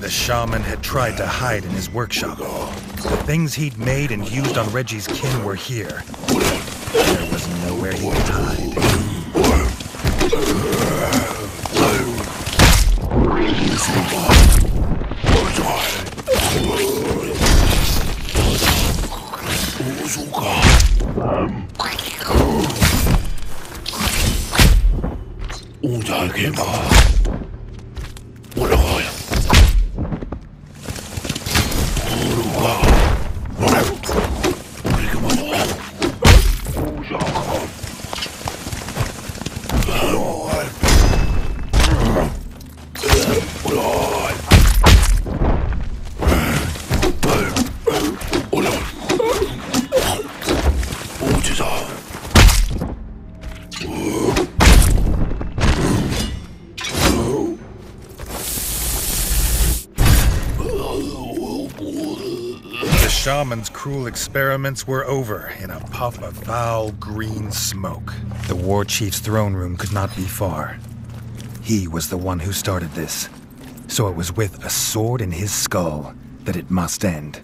The shaman had tried to hide in his workshop. The things he'd made and used on Reggie's kin were here. There was nowhere he could hide. Shaman's cruel experiments were over in a puff of foul green smoke. The war chief's throne room could not be far. He was the one who started this, so it was with a sword in his skull that it must end.